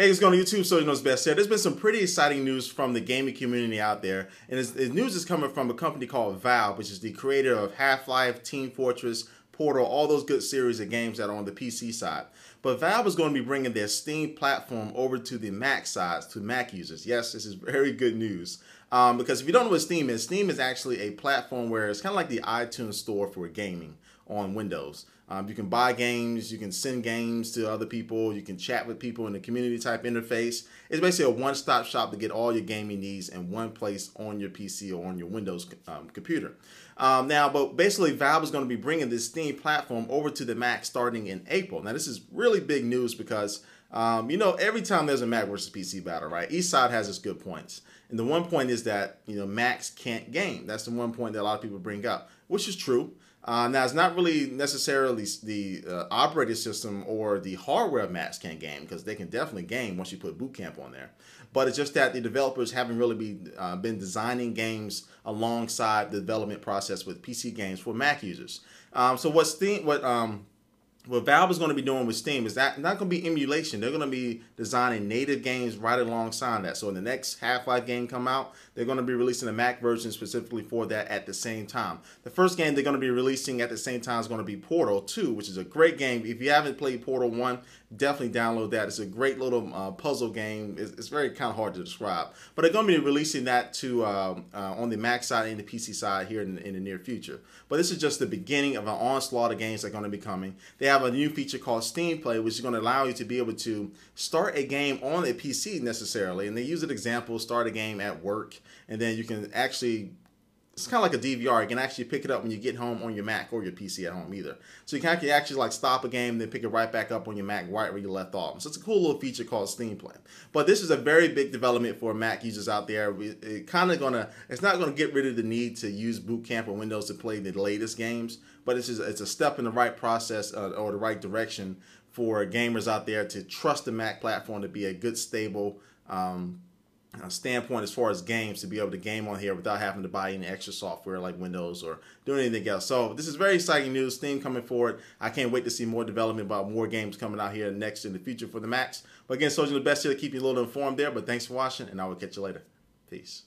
Hey, going on YouTube? Soldier Knows Best here. There's been some pretty exciting news from the gaming community out there, and the news is coming from a company called Valve, which is the creator of Half-Life, Team Fortress, Portal, all those good series of games that are on the PC side. But Valve is going to be bringing their Steam platform over to the Mac side, to Mac users. Yes, this is very good news. Um, because if you don't know what Steam is, Steam is actually a platform where it's kind of like the iTunes store for gaming on Windows. Um, you can buy games, you can send games to other people, you can chat with people in the community type interface. It's basically a one-stop shop to get all your gaming needs in one place on your PC or on your Windows um, computer. Um, now, but basically, Valve is going to be bringing this Steam platform over to the Mac starting in April. Now, this is really big news because um, you know, every time there's a Mac versus PC battle, right? Each side has its good points. And the one point is that, you know, Macs can't game. That's the one point that a lot of people bring up, which is true. Uh, now, it's not really necessarily the uh, operating system or the hardware Macs can't game because they can definitely game once you put Boot Camp on there. But it's just that the developers haven't really be, uh, been designing games alongside the development process with PC games for Mac users. Um, so what's the, what um, what Valve is going to be doing with Steam is that not going to be emulation. They're going to be designing native games right alongside that. So when the next Half-Life game come out, they're going to be releasing a Mac version specifically for that at the same time. The first game they're going to be releasing at the same time is going to be Portal 2, which is a great game. If you haven't played Portal 1, definitely download that. It's a great little uh, puzzle game. It's, it's, very kind of hard to describe. But they're going to be releasing that to um, uh, on the Mac side and the PC side here in, in, the near future. But this is just the beginning of an onslaught of games that are going to be coming. They have a new feature called Steam Play, which is going to allow you to be able to start a game on a PC necessarily. And they use an example, start a game at work, and then you can actually it's kind of like a DVR. You can actually pick it up when you get home on your Mac or your PC at home either. So you can actually, like stop a game, then pick it right back up on your Mac right where you left off. So it's a cool little feature called Steam Play. But this is a very big development for Mac users out there. It, it kind of gonna, it's not gonna get rid of the need to use Boot Camp or Windows to play the latest games, but it's just, it's a step in the right process uh, or the right direction for gamers out there to trust the Mac platform to be a good, stable, um, Uh, standpoint as far as games to be able to game on here without having to buy any extra software like Windows or doing anything else. So this is very exciting news. Steam coming forward. I can't wait to see more development about more games coming out here next in the future for the Macs. But again, Soldier the best here to keep you a little informed there. But thanks for watching, and I will catch you later. Peace.